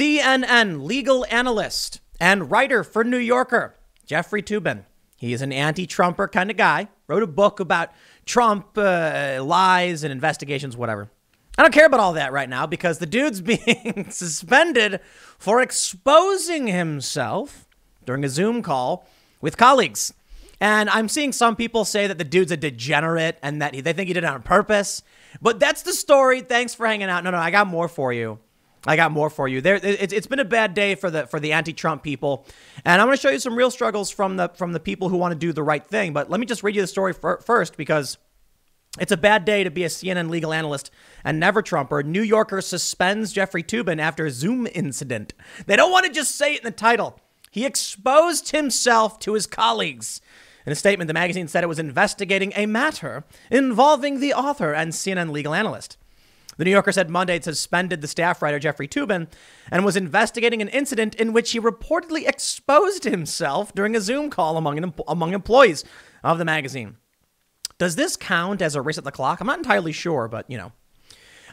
CNN legal analyst and writer for New Yorker, Jeffrey Toobin. He is an anti Trumper kind of guy, wrote a book about Trump uh, lies and investigations, whatever. I don't care about all that right now because the dude's being suspended for exposing himself during a Zoom call with colleagues. And I'm seeing some people say that the dude's a degenerate and that they think he did it on purpose. But that's the story. Thanks for hanging out. No, no, I got more for you. I got more for you. There, it's, it's been a bad day for the for the anti-Trump people, and I'm going to show you some real struggles from the from the people who want to do the right thing. But let me just read you the story first because it's a bad day to be a CNN legal analyst and never Trumper. New Yorker suspends Jeffrey Toobin after Zoom incident. They don't want to just say it in the title. He exposed himself to his colleagues. In a statement, the magazine said it was investigating a matter involving the author and CNN legal analyst. The New Yorker said Monday it suspended the staff writer Jeffrey Toobin and was investigating an incident in which he reportedly exposed himself during a Zoom call among, among employees of the magazine. Does this count as a race at the clock? I'm not entirely sure, but you know.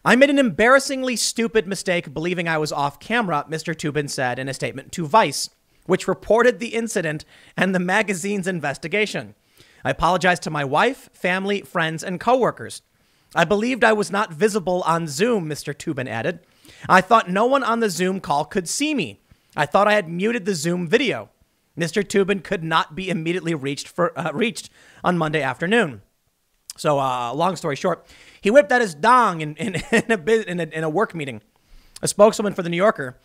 I made an embarrassingly stupid mistake believing I was off camera, Mr. Toobin said in a statement to Vice, which reported the incident and the magazine's investigation. I apologize to my wife, family, friends, and coworkers. I believed I was not visible on Zoom, Mr. Toobin added. I thought no one on the Zoom call could see me. I thought I had muted the Zoom video. Mr. Toobin could not be immediately reached for uh, reached on Monday afternoon. So, uh, long story short, he whipped out his dong in, in, in, a, in, a, in a work meeting. A spokeswoman for the New Yorker,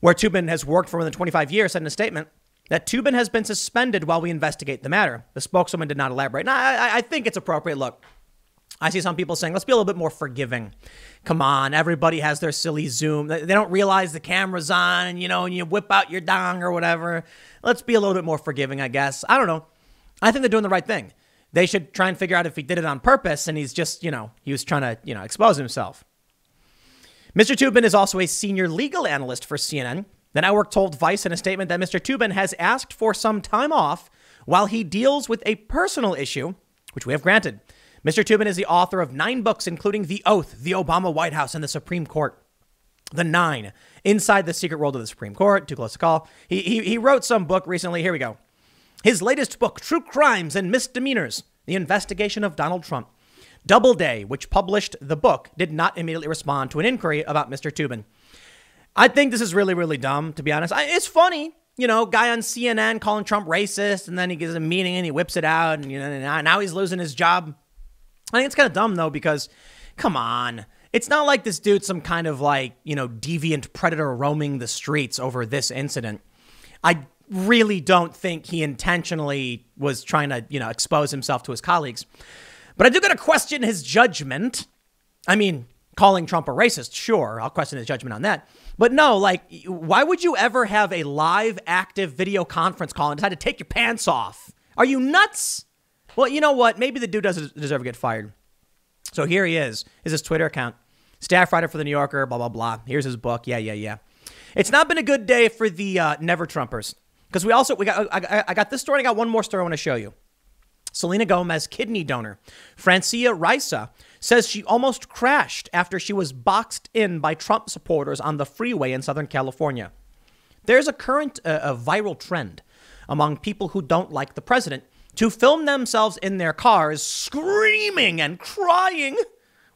where Toobin has worked for more than 25 years, said in a statement that Toobin has been suspended while we investigate the matter. The spokeswoman did not elaborate. Now, I, I think it's appropriate. Look, I see some people saying, let's be a little bit more forgiving. Come on, everybody has their silly Zoom. They don't realize the camera's on, and you know, and you whip out your dong or whatever. Let's be a little bit more forgiving, I guess. I don't know. I think they're doing the right thing they should try and figure out if he did it on purpose and he's just, you know, he was trying to, you know, expose himself. Mr. Toobin is also a senior legal analyst for CNN. The network told Vice in a statement that Mr. Toobin has asked for some time off while he deals with a personal issue, which we have granted. Mr. Toobin is the author of nine books, including The Oath, The Obama White House, and the Supreme Court. The Nine, Inside the Secret World of the Supreme Court, too close to call. He, he, he wrote some book recently. Here we go. His latest book, True Crimes and Misdemeanors The Investigation of Donald Trump. Doubleday, which published the book, did not immediately respond to an inquiry about Mr. Toobin. I think this is really, really dumb, to be honest. I, it's funny, you know, guy on CNN calling Trump racist, and then he gives a meeting and he whips it out, and you know, now he's losing his job. I think it's kind of dumb though, because come on. It's not like this dude's some kind of like, you know, deviant predator roaming the streets over this incident. I really don't think he intentionally was trying to, you know, expose himself to his colleagues. But I do got to question his judgment. I mean, calling Trump a racist, sure, I'll question his judgment on that. But no, like, why would you ever have a live, active video conference call and decide to take your pants off? Are you nuts? Well, you know what? Maybe the dude doesn't deserve to get fired. So here he is. Is his Twitter account. Staff writer for the New Yorker, blah, blah, blah. Here's his book. Yeah, yeah, yeah. It's not been a good day for the uh, never Trumpers. Because we also we got I, I got this story. I got one more story I want to show you. Selena Gomez, kidney donor, Francia Raisa says she almost crashed after she was boxed in by Trump supporters on the freeway in Southern California. There's a current uh, a viral trend among people who don't like the president to film themselves in their cars screaming and crying.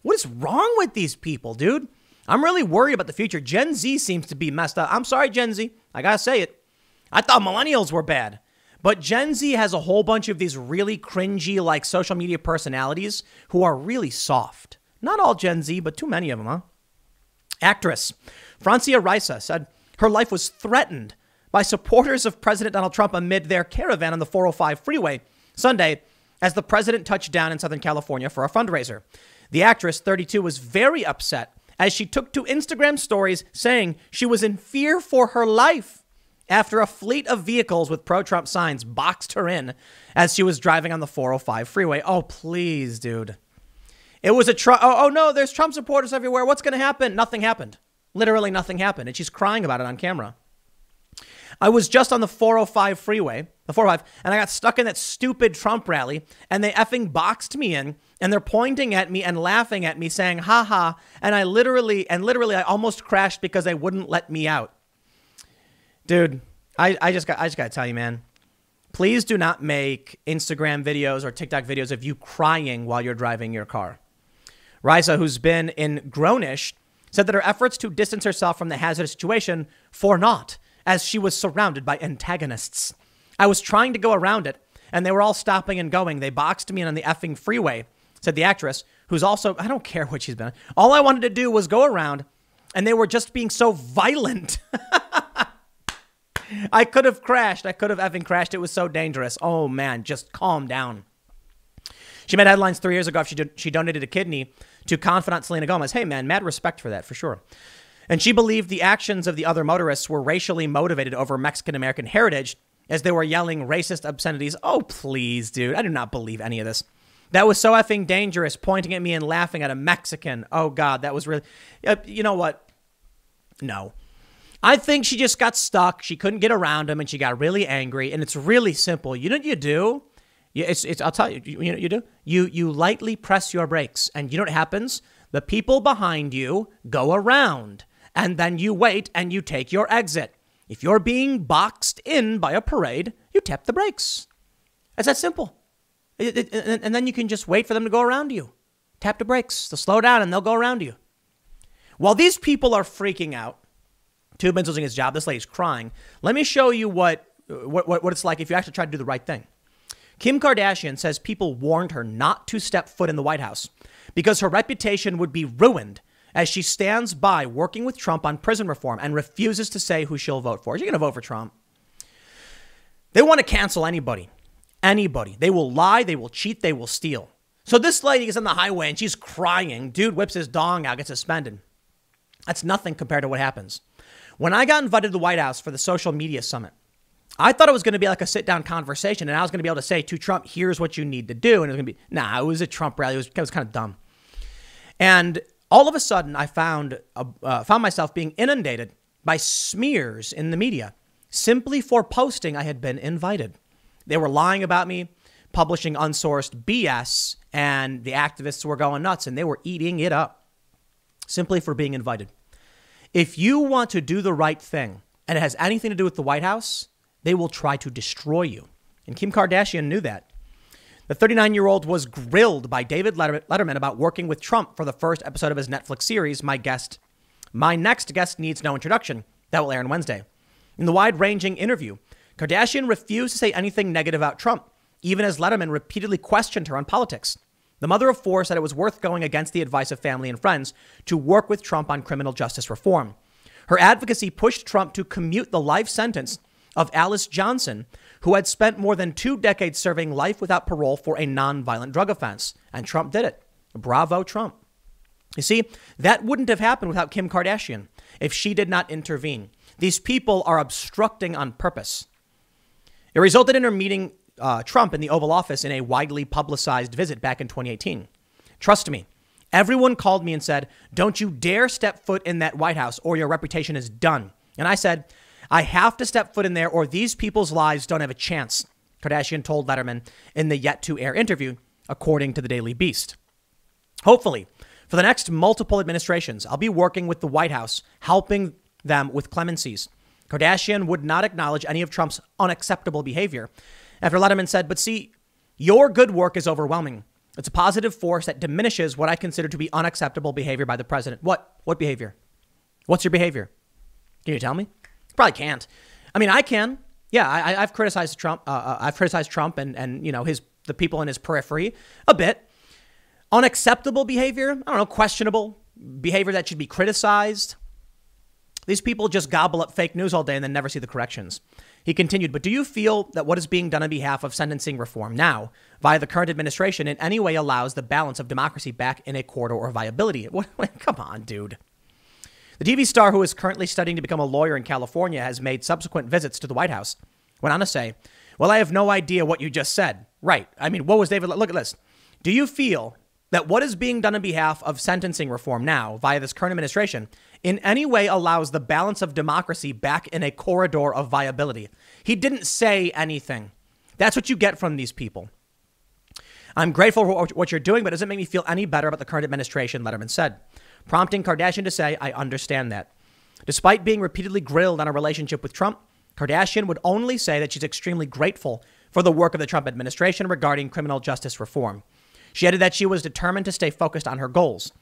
What is wrong with these people, dude? I'm really worried about the future. Gen Z seems to be messed up. I'm sorry, Gen Z. I gotta say it. I thought millennials were bad. But Gen Z has a whole bunch of these really cringy, like social media personalities who are really soft. Not all Gen Z, but too many of them, huh? Actress Francia Raisa said her life was threatened by supporters of President Donald Trump amid their caravan on the 405 freeway Sunday as the president touched down in Southern California for a fundraiser. The actress, 32, was very upset as she took to Instagram stories saying she was in fear for her life after a fleet of vehicles with pro Trump signs boxed her in as she was driving on the 405 freeway. Oh, please, dude. It was a Trump. Oh, oh, no, there's Trump supporters everywhere. What's going to happen? Nothing happened. Literally nothing happened. And she's crying about it on camera. I was just on the 405 freeway, the 405, and I got stuck in that stupid Trump rally, and they effing boxed me in, and they're pointing at me and laughing at me, saying, ha ha. And I literally, and literally, I almost crashed because they wouldn't let me out. Dude, I, I just got, I just got to tell you, man. Please do not make Instagram videos or TikTok videos of you crying while you're driving your car. Raisa, who's been in Grownish, said that her efforts to distance herself from the hazardous situation for naught as she was surrounded by antagonists. I was trying to go around it, and they were all stopping and going. They boxed me in on the effing freeway, said the actress, who's also, I don't care what she's been. All I wanted to do was go around, and they were just being so violent. I could have crashed. I could have effing crashed. It was so dangerous. Oh man, just calm down. She made headlines three years ago. She, did, she donated a kidney to confidant Selena Gomez. Hey man, mad respect for that for sure. And she believed the actions of the other motorists were racially motivated over Mexican American heritage as they were yelling racist obscenities. Oh, please, dude. I do not believe any of this. That was so effing dangerous, pointing at me and laughing at a Mexican. Oh, God, that was really. Uh, you know what? No. I think she just got stuck. She couldn't get around him and she got really angry. And it's really simple. You know what you do? it's, it's, I'll tell you, you know what you do? You, you lightly press your brakes. And you know what happens? The people behind you go around and then you wait and you take your exit. If you're being boxed in by a parade, you tap the brakes. It's that simple. It, it, and then you can just wait for them to go around you. Tap the brakes. They'll slow down and they'll go around you. While these people are freaking out, Toobin's losing his job, this lady's crying. Let me show you what, what, what it's like if you actually try to do the right thing. Kim Kardashian says people warned her not to step foot in the White House because her reputation would be ruined as she stands by working with Trump on prison reform and refuses to say who she'll vote for. You're going to vote for Trump. They want to cancel anybody. Anybody. They will lie, they will cheat, they will steal. So this lady is on the highway and she's crying. Dude whips his dong out, gets suspended. That's nothing compared to what happens. When I got invited to the White House for the social media summit, I thought it was going to be like a sit down conversation and I was going to be able to say to Trump, here's what you need to do. And it was going to be, nah, it was a Trump rally. It was, it was kind of dumb. And all of a sudden, I found, uh, found myself being inundated by smears in the media simply for posting I had been invited. They were lying about me, publishing unsourced BS, and the activists were going nuts and they were eating it up simply for being invited. If you want to do the right thing and it has anything to do with the White House, they will try to destroy you. And Kim Kardashian knew that. The 39 year old was grilled by David Letterman about working with Trump for the first episode of his Netflix series, My Guest. My next guest needs no introduction. That will air on Wednesday. In the wide ranging interview, Kardashian refused to say anything negative about Trump, even as Letterman repeatedly questioned her on politics. The mother of four said it was worth going against the advice of family and friends to work with Trump on criminal justice reform. Her advocacy pushed Trump to commute the life sentence of Alice Johnson, who had spent more than two decades serving life without parole for a nonviolent drug offense. And Trump did it. Bravo, Trump. You see, that wouldn't have happened without Kim Kardashian if she did not intervene. These people are obstructing on purpose. It resulted in her meeting uh, Trump in the Oval Office in a widely publicized visit back in 2018. Trust me, everyone called me and said, Don't you dare step foot in that White House or your reputation is done. And I said, I have to step foot in there or these people's lives don't have a chance, Kardashian told Letterman in the yet to air interview, according to the Daily Beast. Hopefully, for the next multiple administrations, I'll be working with the White House, helping them with clemencies. Kardashian would not acknowledge any of Trump's unacceptable behavior. After Letterman said, But see, your good work is overwhelming. It's a positive force that diminishes what I consider to be unacceptable behavior by the president. What? What behavior? What's your behavior? Can you tell me? Probably can't. I mean, I can. Yeah, I, have criticized Trump. Uh, uh, I've criticized Trump and and you know his the people in his periphery a bit. Unacceptable behavior. I don't know. Questionable behavior that should be criticized. These people just gobble up fake news all day and then never see the corrections. He continued, but do you feel that what is being done on behalf of sentencing reform now, via the current administration, in any way allows the balance of democracy back in a corridor or viability? What, come on, dude. The TV star, who is currently studying to become a lawyer in California, has made subsequent visits to the White House. Went on to say, Well, I have no idea what you just said. Right. I mean, what was David? Look at this. Do you feel that what is being done on behalf of sentencing reform now via this current administration in any way allows the balance of democracy back in a corridor of viability. He didn't say anything. That's what you get from these people. I'm grateful for what you're doing, but it doesn't make me feel any better about the current administration, Letterman said, prompting Kardashian to say, I understand that. Despite being repeatedly grilled on her relationship with Trump, Kardashian would only say that she's extremely grateful for the work of the Trump administration regarding criminal justice reform. She added that she was determined to stay focused on her goals.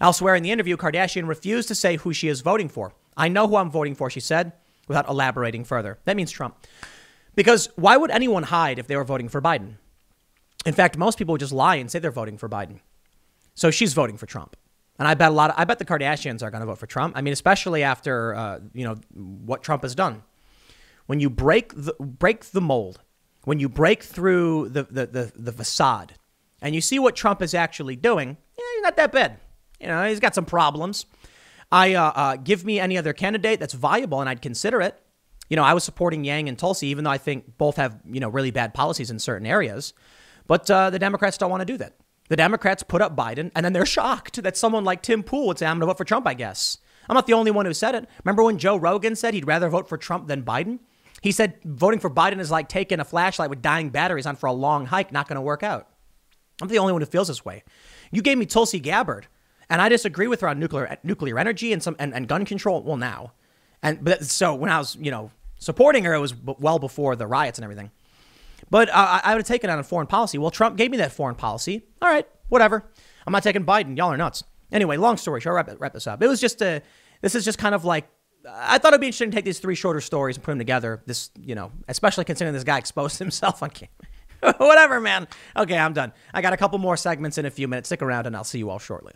Elsewhere in the interview, Kardashian refused to say who she is voting for. I know who I'm voting for, she said, without elaborating further. That means Trump. Because why would anyone hide if they were voting for Biden? In fact, most people would just lie and say they're voting for Biden. So she's voting for Trump. And I bet a lot of, I bet the Kardashians are going to vote for Trump. I mean, especially after, uh, you know, what Trump has done. When you break the, break the mold, when you break through the, the, the, the facade and you see what Trump is actually doing, yeah, he's not that bad. You know, he's got some problems. I uh, uh, give me any other candidate that's viable, and I'd consider it. You know, I was supporting Yang and Tulsi, even though I think both have you know really bad policies in certain areas. But uh, the Democrats don't want to do that. The Democrats put up Biden, and then they're shocked that someone like Tim Pool would say, "I'm going to vote for Trump." I guess I'm not the only one who said it. Remember when Joe Rogan said he'd rather vote for Trump than Biden? He said voting for Biden is like taking a flashlight with dying batteries on for a long hike, not going to work out. I'm the only one who feels this way. You gave me Tulsi Gabbard, and I disagree with her on nuclear nuclear energy and some and, and gun control. Well, now, and but so when I was you know supporting her, it was well before the riots and everything. But uh, I would have taken on a foreign policy. Well, Trump gave me that foreign policy. All right, whatever. I'm not taking Biden. Y'all are nuts. Anyway, long story short, wrap, wrap this up. It was just a. This is just kind of like I thought it'd be interesting to take these three shorter stories and put them together. This, you know, especially considering this guy exposed himself on camera. Whatever, man. Okay, I'm done. I got a couple more segments in a few minutes. Stick around and I'll see you all shortly.